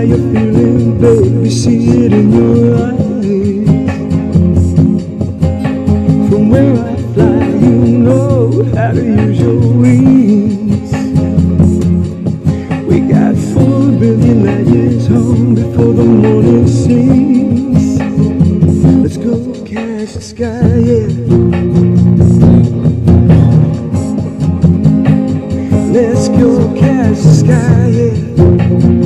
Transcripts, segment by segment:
how you're feeling, baby, see it in your eyes. From where I fly, you know how to use your wings. We got four billion light years home before the morning sings. Let's go catch the sky, yeah. Let's go catch the sky, yeah.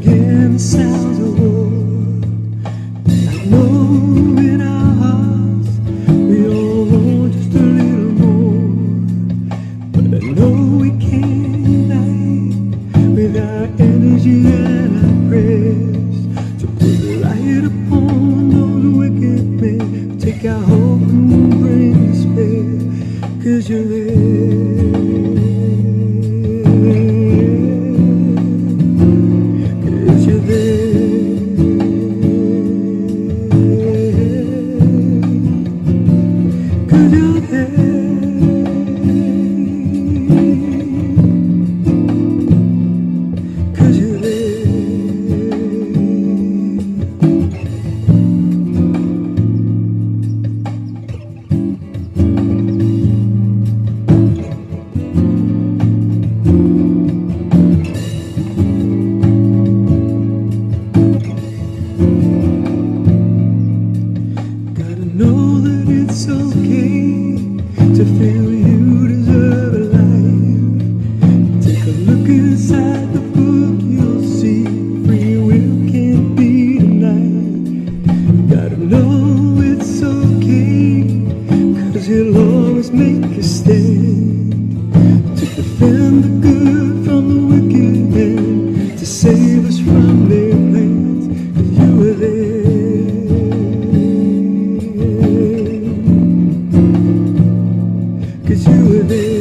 again the sound of war. I know. it's okay to feel you deserve a life. Take a look inside the book, you'll see free will can't be denied. You gotta know it's okay, cause you'll Cause you were there.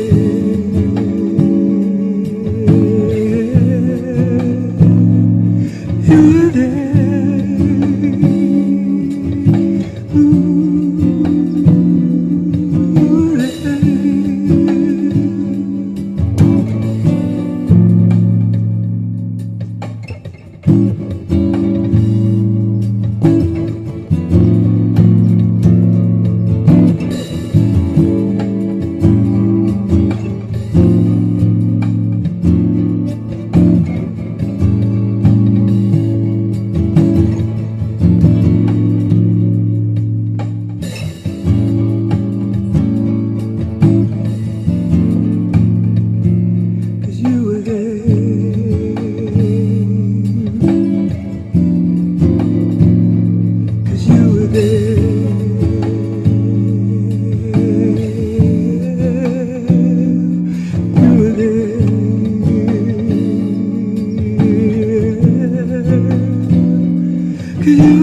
You